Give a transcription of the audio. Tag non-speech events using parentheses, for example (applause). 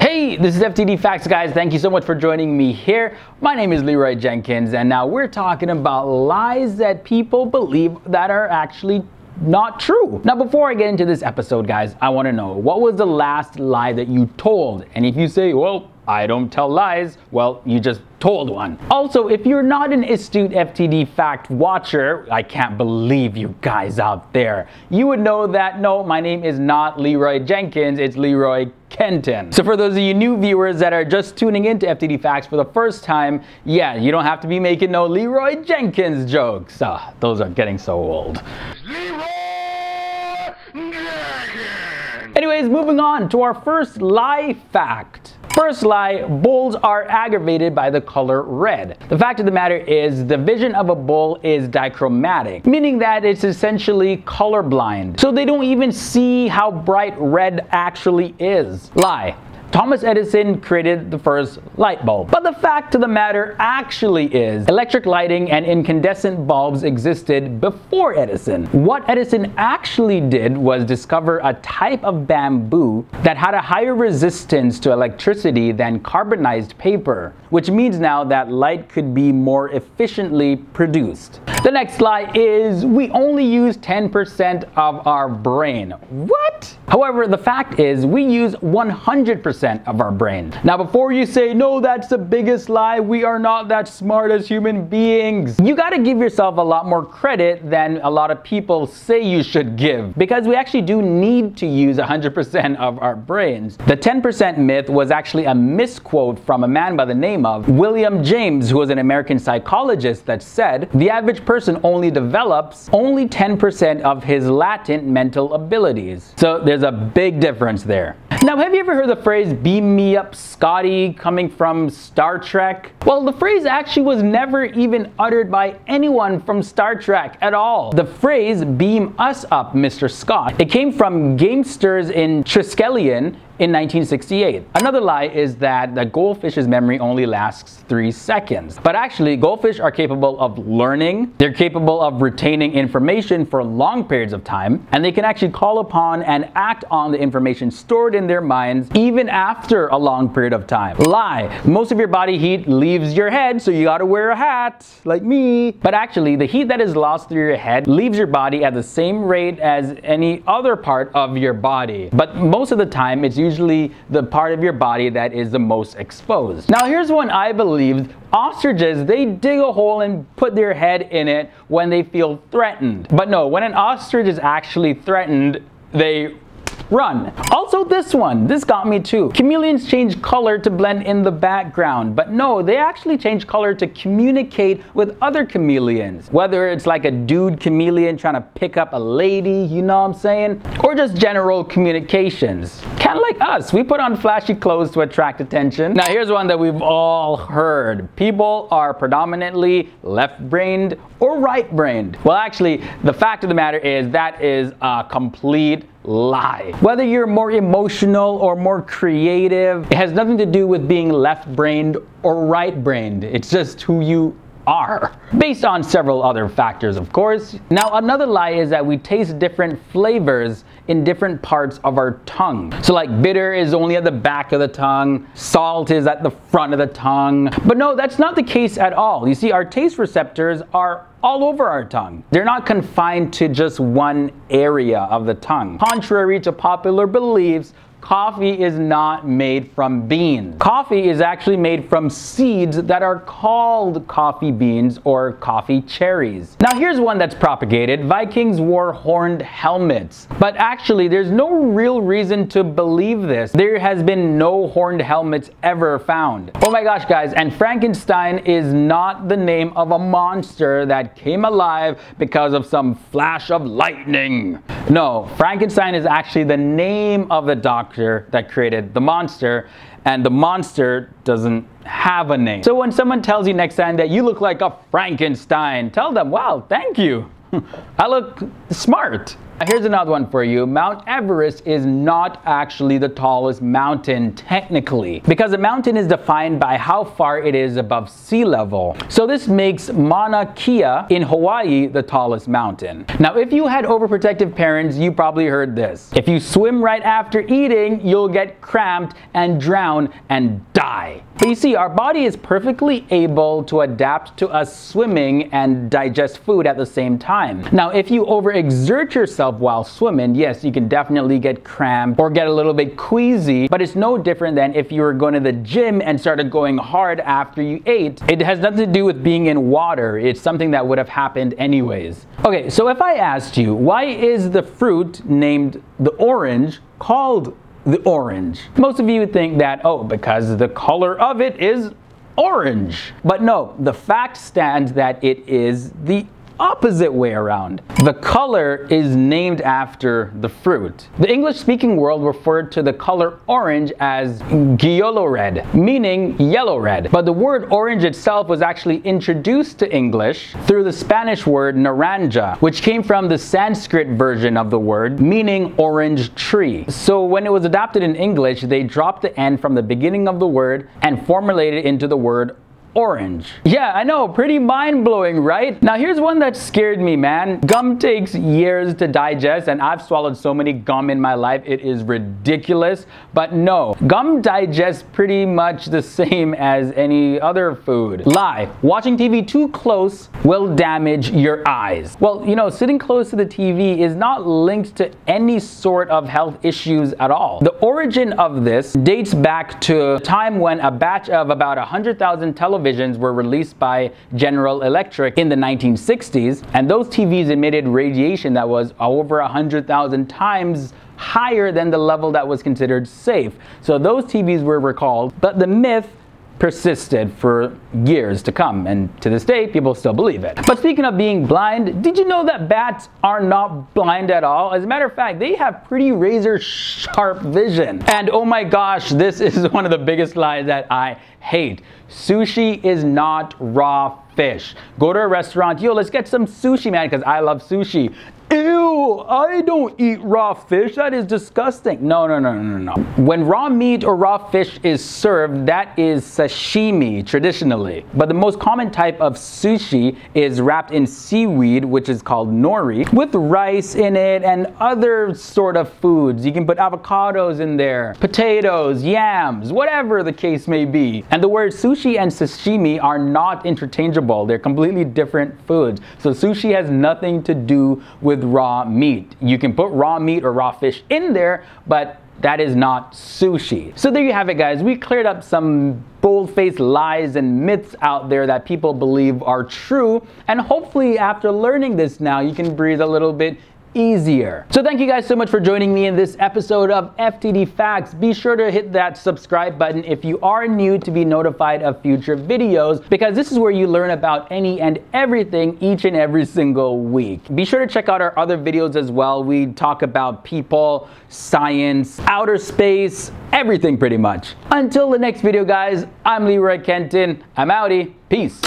Hey, this is FTD Facts, guys. Thank you so much for joining me here. My name is Leroy Jenkins, and now we're talking about lies that people believe that are actually not true. Now, before I get into this episode, guys, I want to know what was the last lie that you told? And if you say, well, I don't tell lies, well, you just told one. Also, if you're not an astute FTD fact watcher, I can't believe you guys out there. You would know that no, my name is not Leroy Jenkins, it's Leroy Kenton. So for those of you new viewers that are just tuning into FTD Facts for the first time, yeah, you don't have to be making no Leroy Jenkins jokes. Uh, those are getting so old. Leroy! Anyways, moving on to our first lie fact. First lie, bulls are aggravated by the color red. The fact of the matter is the vision of a bull is dichromatic, meaning that it's essentially colorblind. So they don't even see how bright red actually is. Lie. Thomas Edison created the first light bulb. But the fact of the matter actually is electric lighting and incandescent bulbs existed before Edison. What Edison actually did was discover a type of bamboo that had a higher resistance to electricity than carbonized paper, which means now that light could be more efficiently produced. The next lie is we only use 10% of our brain. What? However, the fact is we use 100% of our brain. Now, before you say, no, that's the biggest lie, we are not that smart as human beings, you gotta give yourself a lot more credit than a lot of people say you should give because we actually do need to use 100% of our brains. The 10% myth was actually a misquote from a man by the name of William James, who was an American psychologist that said, the average person only develops only 10% of his latent mental abilities. So there's a big difference there. Now, have you ever heard the phrase beam me up Scotty coming from Star Trek? Well, the phrase actually was never even uttered by anyone from Star Trek at all. The phrase beam us up, Mr. Scott, it came from gamesters in Triskelion in 1968. Another lie is that the goldfish's memory only lasts three seconds. But actually, goldfish are capable of learning, they're capable of retaining information for long periods of time, and they can actually call upon and act on the information stored in their minds even after a long period of time. Lie. Most of your body heat leaves your head, so you gotta wear a hat, like me. But actually, the heat that is lost through your head leaves your body at the same rate as any other part of your body. But most of the time, it's usually usually the part of your body that is the most exposed. Now here's one I believed. Ostriches, they dig a hole and put their head in it when they feel threatened. But no, when an ostrich is actually threatened, they run. Also this one, this got me too. Chameleons change color to blend in the background, but no, they actually change color to communicate with other chameleons. Whether it's like a dude chameleon trying to pick up a lady, you know what I'm saying? Or just general communications. Kind of like us, we put on flashy clothes to attract attention. Now here's one that we've all heard. People are predominantly left-brained or right-brained. Well actually, the fact of the matter is that is a complete lie. Whether you're more emotional or more creative, it has nothing to do with being left-brained or right-brained. It's just who you are, based on several other factors, of course. Now, another lie is that we taste different flavors in different parts of our tongue. So like bitter is only at the back of the tongue, salt is at the front of the tongue. But no, that's not the case at all. You see, our taste receptors are all over our tongue. They're not confined to just one area of the tongue. Contrary to popular beliefs, coffee is not made from beans. Coffee is actually made from seeds that are called coffee beans or coffee cherries. Now here's one that's propagated. Vikings wore horned helmets. But actually there's no real reason to believe this. There has been no horned helmets ever found. Oh my gosh guys, and Frankenstein is not the name of a monster that came alive because of some flash of lightning. No, Frankenstein is actually the name of the doctor doctor that created the monster and the monster doesn't have a name. So when someone tells you next time that you look like a Frankenstein, tell them, wow, thank you. (laughs) I look smart. Here's another one for you. Mount Everest is not actually the tallest mountain technically because a mountain is defined by how far it is above sea level. So this makes Mauna Kea in Hawaii the tallest mountain. Now if you had overprotective parents, you probably heard this. If you swim right after eating, you'll get cramped and drown and die. You see, our body is perfectly able to adapt to us swimming and digest food at the same time. Now, if you overexert yourself while swimming, yes, you can definitely get cramped or get a little bit queasy, but it's no different than if you were going to the gym and started going hard after you ate. It has nothing to do with being in water. It's something that would have happened anyways. Okay, so if I asked you, why is the fruit named the orange called the orange. Most of you would think that, oh, because the color of it is orange. But no, the fact stands that it is the opposite way around. The color is named after the fruit. The English speaking world referred to the color orange as giallo red, meaning yellow red. But the word orange itself was actually introduced to English through the Spanish word naranja, which came from the Sanskrit version of the word, meaning orange tree. So when it was adopted in English, they dropped the N from the beginning of the word and formulated it into the word orange. Yeah, I know, pretty mind-blowing, right? Now here's one that scared me, man. Gum takes years to digest and I've swallowed so many gum in my life, it is ridiculous. But no, gum digests pretty much the same as any other food. Lie, watching TV too close will damage your eyes. Well, you know, sitting close to the TV is not linked to any sort of health issues at all. The origin of this dates back to a time when a batch of about 100,000 televisions were released by General Electric in the 1960s, and those TVs emitted radiation that was over 100,000 times higher than the level that was considered safe. So those TVs were recalled, but the myth persisted for years to come, and to this day, people still believe it. But speaking of being blind, did you know that bats are not blind at all? As a matter of fact, they have pretty razor sharp vision. And oh my gosh, this (laughs) is one of the biggest lies that I hate. Sushi is not raw fish. Go to a restaurant, yo, let's get some sushi, man, because I love sushi. Ew, I don't eat raw fish. That is disgusting. No, no, no, no, no. When raw meat or raw fish is served, that is sashimi traditionally. But the most common type of sushi is wrapped in seaweed, which is called nori, with rice in it and other sort of foods. You can put avocados in there, potatoes, yams, whatever the case may be. And the words sushi and sashimi are not interchangeable. They're completely different foods. So sushi has nothing to do with with raw meat. You can put raw meat or raw fish in there, but that is not sushi. So there you have it guys. We cleared up some bold-faced lies and myths out there that people believe are true. And hopefully after learning this now, you can breathe a little bit easier. So thank you guys so much for joining me in this episode of FTD Facts. Be sure to hit that subscribe button if you are new to be notified of future videos because this is where you learn about any and everything each and every single week. Be sure to check out our other videos as well. We talk about people, science, outer space, everything pretty much. Until the next video guys, I'm Leroy Kenton. I'm outie. Peace.